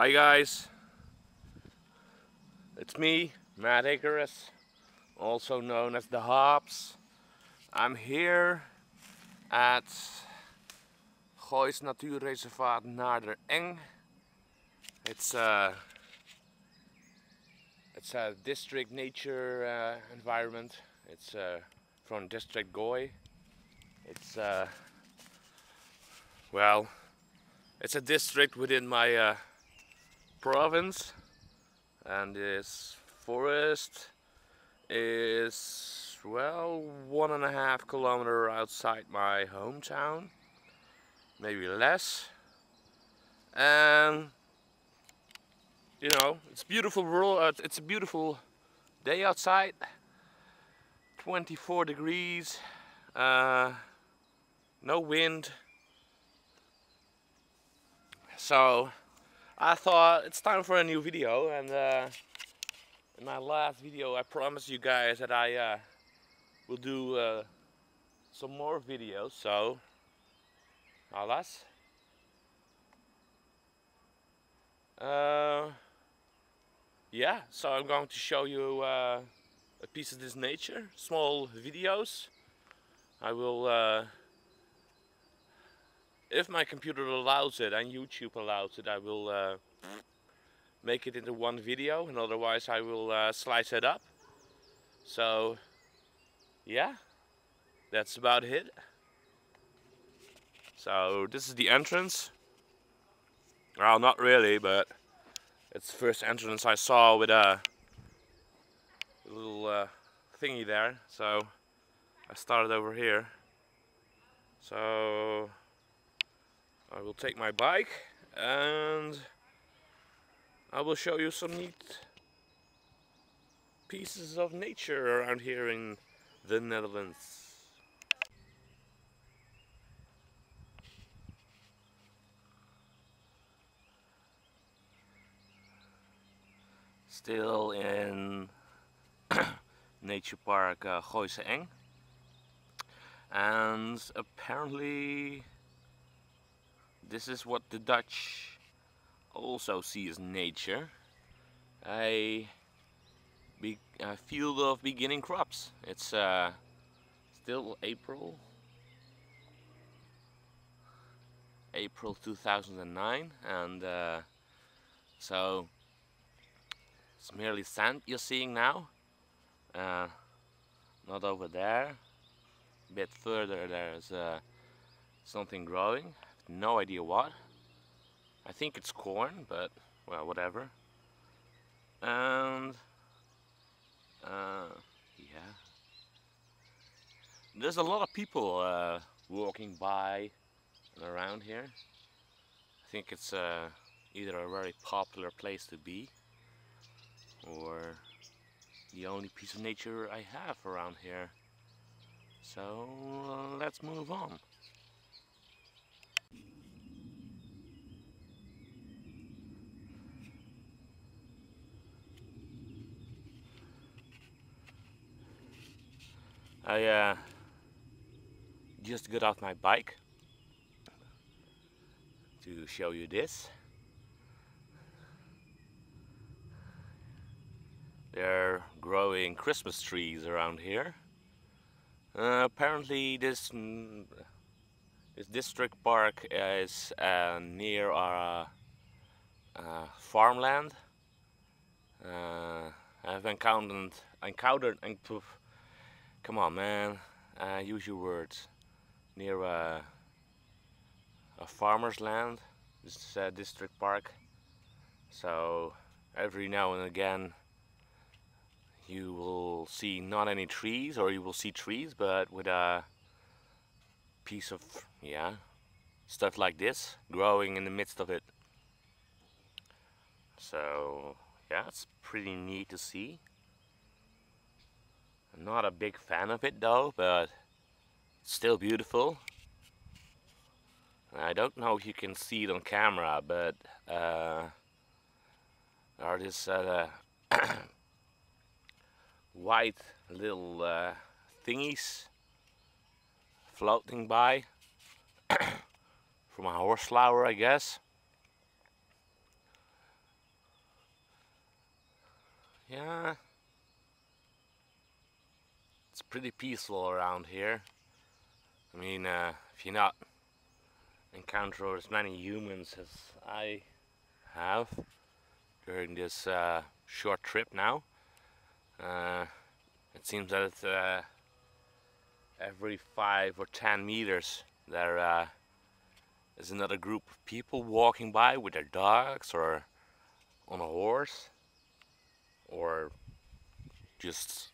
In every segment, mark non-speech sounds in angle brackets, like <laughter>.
Hi guys, it's me, Matt Icarus, also known as the Hops. I'm here at Goois Natuurreservaat Naarder Eng. It's a, uh, it's a district nature uh, environment. It's uh, from District Gooi. It's uh, well, it's a district within my uh, province and this forest is well one and a half kilometer outside my hometown maybe less. And you know it's beautiful world uh, it's a beautiful day outside 24 degrees uh, no wind. So I thought it's time for a new video and uh, in my last video I promised you guys that I uh, will do uh, some more videos so alas uh, yeah so I'm going to show you uh, a piece of this nature small videos. I will uh, if my computer allows it and YouTube allows it, I will uh, make it into one video and otherwise I will uh, slice it up. So yeah, that's about it. So this is the entrance. Well, not really, but it's the first entrance I saw with a, little uh, thingy there. So I started over here. So I will take my bike and I will show you some neat pieces of nature around here in the Netherlands. Still in <coughs> Nature Park uh, Gooise Eng and apparently this is what the Dutch also see as nature. A, a field of beginning crops. It's uh, still April. April 2009 and uh, so it's merely sand you're seeing now. Uh, not over there. A bit further there's uh, something growing no idea what. I think it's corn, but well, whatever. And uh, yeah, there's a lot of people uh, walking by and around here. I think it's uh, either a very popular place to be or the only piece of nature I have around here. So uh, let's move on. I uh, just got off my bike to show you this. They're growing Christmas trees around here. Uh, apparently this this district park is uh, near our uh, farmland. Uh, I've encountered encountered and Come on, man. Uh, use your words. Near uh, a farmer's land. This is a district park. So every now and again you will see not any trees or you will see trees but with a piece of yeah stuff like this growing in the midst of it so yeah it's pretty neat to see I'm not a big fan of it though, but still beautiful. I don't know if you can see it on camera, but uh, there are these uh, <coughs> white little uh, thingies floating by <coughs> from a horse flower, I guess. yeah, it's pretty peaceful around here. I mean, uh, if you're not encounter as many humans as I have during this uh, short trip now, uh, it seems that uh, every five or ten meters there uh, is another group of people walking by with their dogs or on a horse or just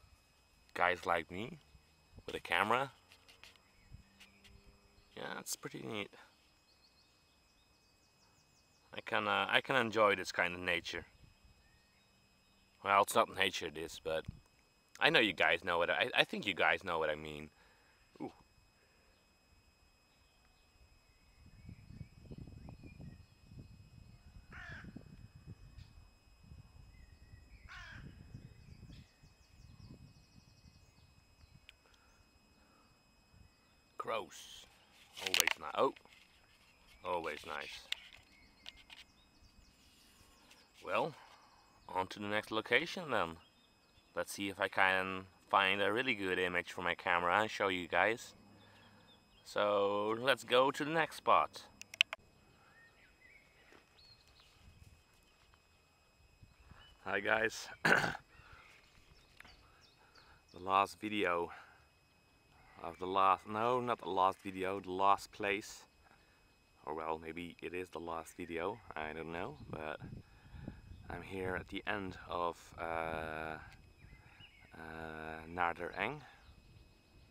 guys like me with a camera. Yeah, it's pretty neat. I can uh, I can enjoy this kind of nature. Well, it's not nature this, but I know you guys know what I, I think you guys know what I mean. Gross. Always nice. Oh, always nice. Well, on to the next location then. Let's see if I can find a really good image for my camera and show you guys. So let's go to the next spot. Hi guys. <coughs> the last video of the last, no not the last video, the last place. Or well, maybe it is the last video, I don't know, but I'm here at the end of uh, uh,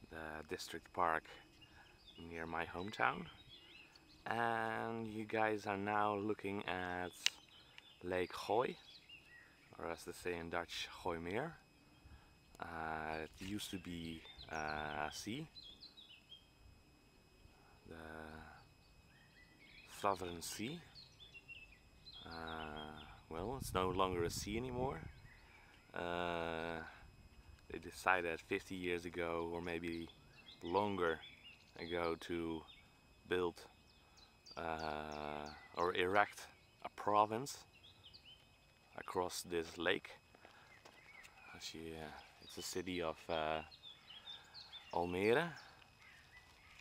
the district park near my hometown. And you guys are now looking at Lake Gooi, or as they say in Dutch, Gooimeer. Uh, it used to be uh, a sea. The Southern Sea. Uh, well, it's no longer a sea anymore. Uh, they decided 50 years ago, or maybe longer ago, to build uh, or erect a province across this lake. Uh, it's the city of uh, Almere.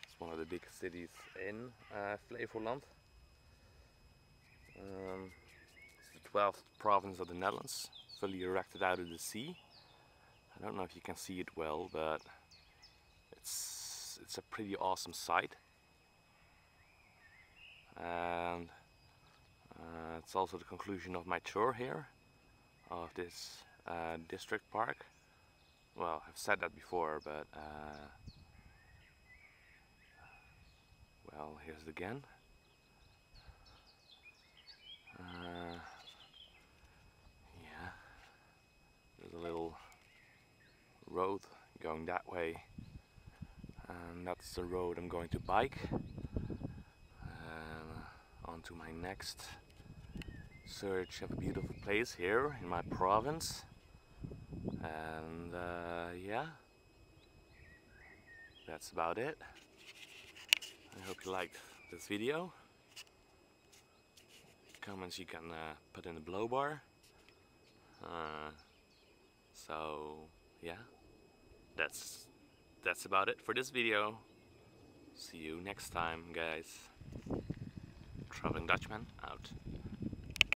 It's one of the big cities in uh, Flevoland. Um, 12th province of the Netherlands, fully erected out of the sea. I don't know if you can see it well, but it's it's a pretty awesome sight. And uh, it's also the conclusion of my tour here of this uh, district park. Well, I've said that before, but uh, well, here's it again. Uh, There's a little road going that way and that's the road I'm going to bike uh, onto my next search of a beautiful place here in my province and uh, yeah that's about it I hope you liked this video comments you can uh, put in the blow bar uh, so yeah, that's that's about it for this video. See you next time, guys. Traveling Dutchman out.